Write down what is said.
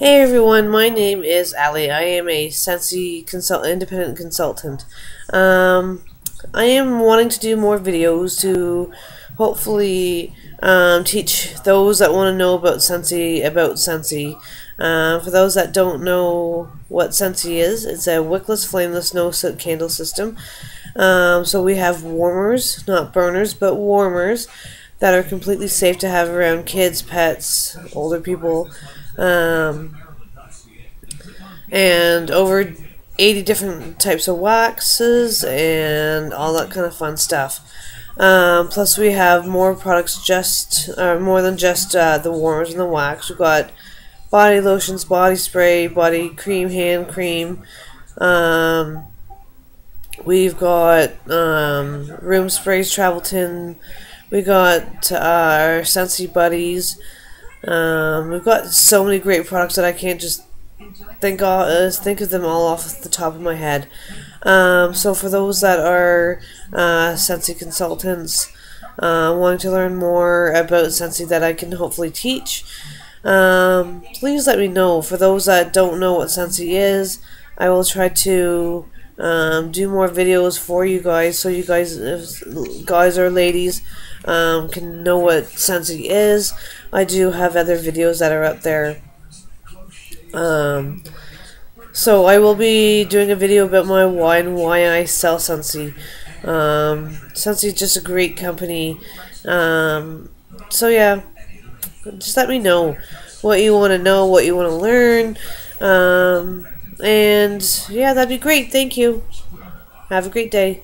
Hey everyone, my name is Ali. I am a Scentsy consult independent consultant. Um, I am wanting to do more videos to hopefully um, teach those that want to know about Scentsy about Scentsy. Uh, for those that don't know what Scentsy is, it's a wickless, flameless, no soot candle system. Um, so we have warmers, not burners, but warmers that are completely safe to have around kids, pets, older people um, and over 80 different types of waxes and all that kind of fun stuff. Um, plus, we have more products, just uh, more than just uh, the warmers and the wax. We've got body lotions, body spray, body cream, hand cream. Um, we've got um, room sprays, travel tin. We got uh, our Scentsy buddies. Um, we've got so many great products that I can't just think of, uh, think of them all off the top of my head. Um, so for those that are uh, Scentsy consultants, uh, wanting to learn more about Scentsy that I can hopefully teach, um, please let me know. For those that don't know what Scentsy is, I will try to um, do more videos for you guys so you guys, guys or ladies, um, can know what Scentsy is. I do have other videos that are up there. Um, so I will be doing a video about my why and why I sell Scentsy. Um, Scentsy is just a great company. Um, so yeah, just let me know what you want to know, what you want to learn. Um, and yeah, that'd be great. Thank you. Have a great day.